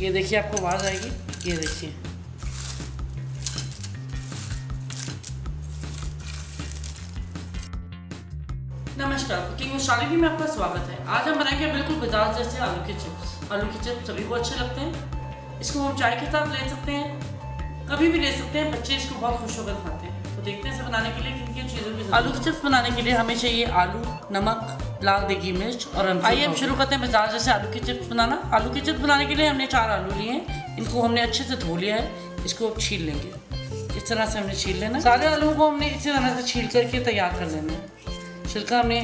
ये देखिए आपको आवाज़ आएगी। ये देखिए। नमस्कार, कुकिंग में शालिनी में आपका स्वागत है। आज हम बनाएँगे बिल्कुल बाज़ार जैसे आलू के चिप्स। आलू के चिप्स सभी को अच्छे लगते हैं। इसको हम चाय के साथ ले सकते हैं। कभी भी ले सकते हैं। बच्चे इसको बहुत खुश होकर खाते हैं। तो देखते हैं इसे बनाने के लिए किन किन चीज़ों की आलू के चिप्स बनाने के लिए हमें चाहिए आलू नमक लाल देगी मिर्च और आइए हम शुरू करते हैं बाज़ार जैसे आलू के चिप्स बनाना। आलू के चिप्स बनाने के लिए हमने चार आलू लिए हैं। इनको हमने अच्छे से धो लिया है। इसको अब छील लेंगे। इस तरह से हमने छील लेना। सारे आलू को हमने इसी तरह से छील करके तैयार कर लेना है। छिलका हमने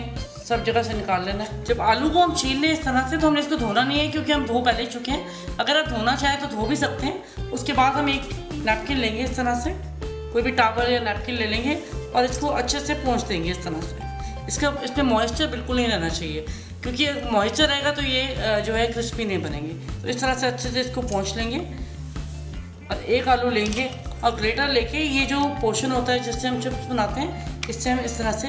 सब जगह से निकाल लेना है। जब आलू को हम छील लें इस तरह से तो हमने इसको धोना नहीं है क्योंकि हम धो पहले चुके हैं। अगर आप धोना चाहें तो धो भी सकते हैं। उसके बाद हम एक नैपकिन लेंगे इस तरह से। कोई भी टावल या नैपकिन ले लेंगे और इसको अच्छे से पहुँच देंगे इस तरह से। इसका, इसमें मॉइस्चर बिल्कुल नहीं रहना चाहिए, क्योंकि मॉइस्चर रहेगा तो ये जो है क्रिस्पी नहीं बनेंगे। तो इस तरह से अच्छे से इसको पहुँच लेंगे और एक आलू लेंगे और ग्रेटर लेके ये जो पोर्शन होता है जिससे हम चिप्स बनाते हैं, इससे हम इस तरह से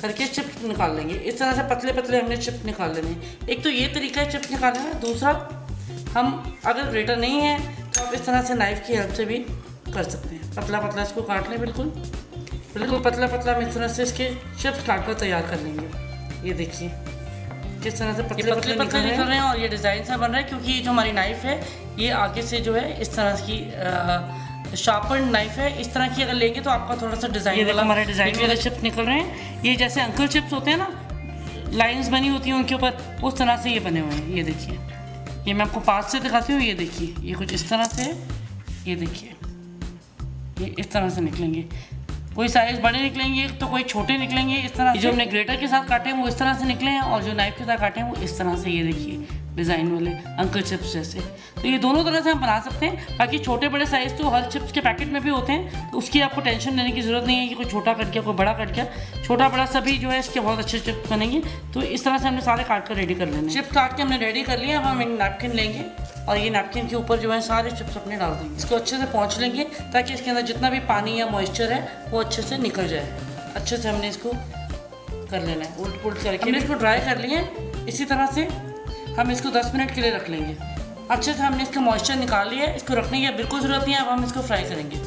करके चिप्स निकाल लेंगे। इस तरह से पतले पतले हमने चिप्स निकाल लेने। एक तो ये तरीका है चिप्स निकालने का। दूसरा, हम, अगर ग्रेटर नहीं है आप इस तरह से नाइफ़ की हेल्प से भी कर सकते हैं। पतला पतला इसको काट लें बिल्कुल। बिल्कुल पतला पतला हम इस तरह से इसके चिप्स काट कर तैयार कर लेंगे। ये देखिए किस तरह से पतले पतले पतले निकल रहे हैं। और ये डिज़ाइन सा बन रहा है क्योंकि ये जो हमारी नाइफ़ है ये आगे से जो है इस तरह की शार्पन नाइफ है। इस तरह की अगर लेंगे तो आपका थोड़ा सा डिज़ाइन वाला हमारे डिज़ाइन वाले चिप्स निकल रहे हैं। ये जैसे अंकल चिप्स होते हैं ना लाइंस बनी होती हैं उनके ऊपर उस तरह से ये बने हुए हैं। ये देखिए। ये मैं आपको पास से दिखाती हूँ ये देखिए ये कुछ इस तरह से ये देखिए ये इस तरह से निकलेंगे। कोई साइज़ बड़े निकलेंगे तो कोई छोटे निकलेंगे इस तरह जो हमने ग्रेटर के साथ काटे हैं वो इस तरह से निकले हैं और जो नाइफ के साथ काटे हैं वो इस तरह से ये देखिए। डिज़ाइन वाले अंकल चिप्स जैसे। तो ये दोनों तरह से हम बना सकते हैं। बाकी छोटे बड़े साइज़ तो हर चिप्स के पैकेट में भी होते हैं। तो उसकी आपको टेंशन लेने की ज़रूरत नहीं है कि कोई छोटा कट गया कोई बड़ा कट गया। छोटा बड़ा सभी जो है इसके बहुत अच्छे चिप्स बनेंगे। तो इस तरह से हमने सारे काट कर रेडी कर लेने चिप्स काट के हमने रेडी कर लिया अब हम एक नैपकिन लेंगे और ये नैपकिन के ऊपर जो है सारे चिप्स अपने डाल देंगे। इसको अच्छे से पहुँच लेंगे ताकि इसके अंदर जितना भी पानी या मॉइस्चर है वो अच्छे से निकल जाए। अच्छे से हमने इसको कर लेना है। उल्ट पुलट करके हमने इसको ड्राई कर लिए इसी तरह से हम इसको 10 मिनट के लिए रख लेंगे। अच्छे से हमने इसका मॉइस्चर निकाल लिया इसको रखने की बिल्कुल ज़रूरत नहीं है, अब हम इसको फ्राई करेंगे।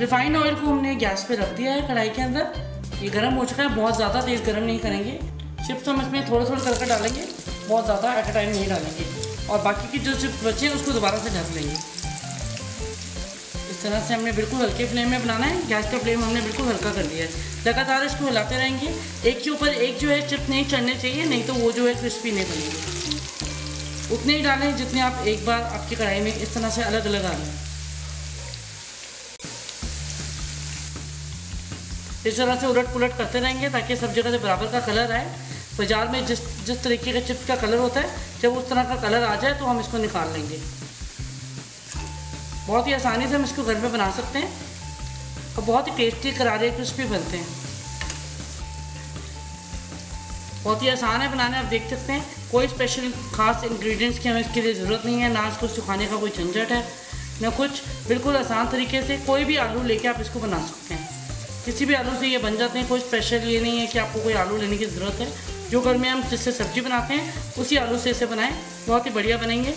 रिफाइंड ऑयल को हमने गैस पे रख दिया है कढ़ाई के अंदर। ये गर्म हो चुका है, बहुत ज़्यादा तेज़ गर्म नहीं करेंगे। चिप्स हम इसमें थोड़ा थोड़ा करके डालेंगे, बहुत ज़्यादा एट अ टाइम नहीं डालेंगे। और बाकी की जो चिप्स बचे हैं, उसको दोबारा से ढक लेंगे। इस तरह से हमने बिल्कुल हल्के फ्लेम में बनाना है, गैस का फ्लेम हमने बिल्कुल हल्का कर दिया है। लगातार इसको हिलाते रहेंगे। एक के ऊपर एक जो है चिप नहीं चढ़ने चाहिए, नहीं तो वो जो है क्रिस्पी नहीं बनेगी। उतने ही डालें जितने आप एक बार आपकी कढ़ाई में इस तरह से अलग अलग आ इस तरह से उलट पुलट करते रहेंगे ताकि सब जगह से बराबर का कलर आए। बाज़ार में जिस जिस तरीके का चिप्स का कलर होता है, जब उस तरह का कलर आ जाए तो हम इसको निकाल लेंगे। बहुत ही आसानी से हम इसको घर में बना सकते हैं और बहुत ही टेस्टी करारे क्रिस्पी बनते हैं। बहुत ही आसान है बनाने, आप देख सकते हैं। कोई स्पेशल खास इंग्रेडिएंट्स की हमें इसके लिए ज़रूरत नहीं है, ना इसको सुखाने का कोई झंझट है, ना कुछ। बिल्कुल आसान तरीके से कोई भी आलू लेके आप इसको बना सकते हैं। किसी भी आलू से ये बन जाते हैं, कोई स्पेशल ये नहीं है कि आपको कोई आलू लेने की ज़रूरत है। जो घर में हम जिससे सब्ज़ी बनाते हैं, उसी आलू से इसे बनाएँ, बहुत ही बढ़िया बनेंगे।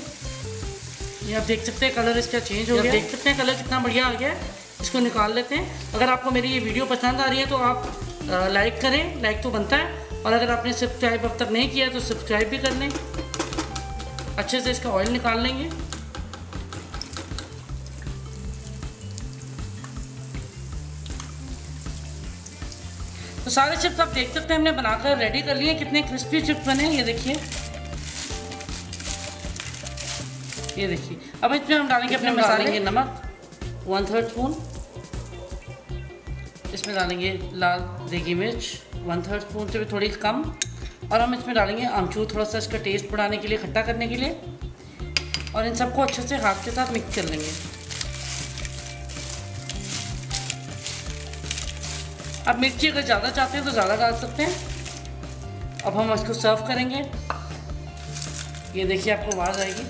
ये आप देख सकते हैं कलर इसका चेंज हो गया। देख सकते हैं कलर कितना बढ़िया आ गया है। इसको निकाल लेते हैं। अगर आपको मेरी ये वीडियो पसंद आ रही है तो आप लाइक करें। लाइक तो बनता है। और अगर आपने सब्सक्राइब अब तक नहीं किया तो सब्सक्राइब भी कर लें। अच्छे से इसका ऑयल निकाल लेंगे। तो सारे चिप्स आप देख सकते हैं। हमने बनाकर रेडी कर लिए कितने क्रिस्पी चिप्स बने ये देखिए। ये देखिए। अब इसमें हम डालेंगे अपने मसाले। नमक वन थर्ड स्पून इसमें डालेंगे लाल देगी मिर्च वन थर्ड स्पून से भी थोड़ी कम। और हम इसमें डालेंगे आमचूर थोड़ा सा इसका टेस्ट बढ़ाने के लिए खट्टा करने के लिए। और इन सबको अच्छे से हाथ के साथ मिक्स कर लेंगे। अब मिर्ची अगर ज़्यादा चाहते हैं तो ज़्यादा डाल सकते हैं। अब हम इसको सर्व करेंगे। ये देखिए आपको आवाज़ आएगी।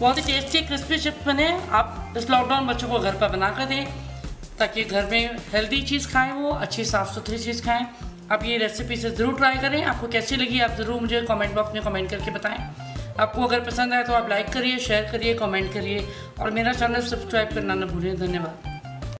बहुत ही टेस्टी क्रिस्पी चिप्स बने आप इस लॉकडाउन बच्चों को घर पर बना कर दें, ताकि घर में हेल्दी चीज़ खाएँ वो, अच्छी साफ़ सुथरी चीज़ खाएँ। आप ये रेसिपी से ज़रूर ट्राई करें। आपको कैसी लगी, आप ज़रूर मुझे कमेंट बॉक्स में कमेंट करके बताएँ। आपको अगर पसंद आए तो आप लाइक करिए शेयर करिए कमेंट करिए। और मेरा चैनल सब्सक्राइब करना ना भूलें। धन्यवाद।